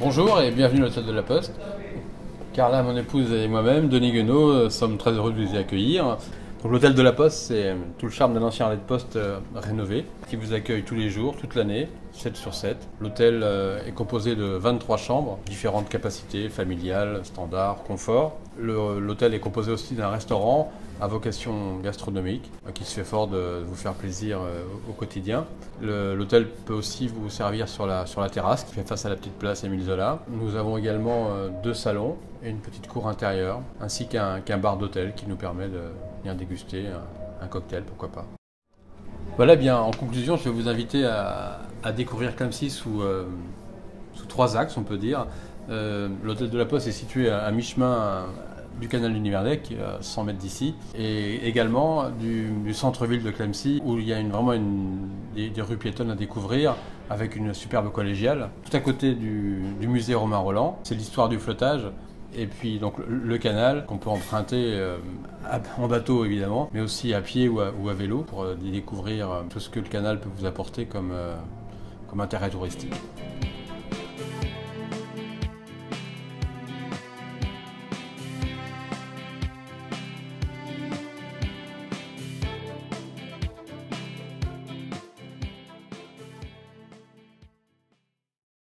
bienvenue à l'hôtel de la Poste. Carla, mon épouse et moi-même, Denis Guenot, euh, sommes très heureux de vous y accueillir. L'hôtel de la Poste, c'est tout le charme d'un ancien relais de poste euh, rénové qui vous accueille tous les jours, toute l'année, 7 sur 7. L'hôtel euh, est composé de 23 chambres, différentes capacités, familiales, standard, confort. L'hôtel est composé aussi d'un restaurant à vocation gastronomique euh, qui se fait fort de vous faire plaisir au quotidien. L'hôtel peut aussi vous servir sur la, sur la terrasse qui fait face à la petite place Émile Zola. Nous avons également deux salons et une petite cour intérieure ainsi qu'un bar d'hôtel qui nous permet de bien déguster un, cocktail, pourquoi pas. Voilà, bien, en conclusion, je vais vous inviter à, découvrir Clamcy sous, euh, sous trois axes, on peut dire. Euh, l'hôtel de la Poste est situé à, mi-chemin du canal du Nivernais, à 100 mètres d'ici, et également du, centre-ville de Clemcy, où il y a une, vraiment une, des, rues piétonnes à découvrir, avec une superbe collégiale. Tout à côté du, du musée Romain Roland, c'est l'histoire du flottage. Et puis donc le canal qu'on peut emprunter euh, en bateau évidemment, mais aussi à pied ou à, vélo pour euh, découvrir euh, tout ce que le canal peut vous apporter comme, comme intérêt touristique.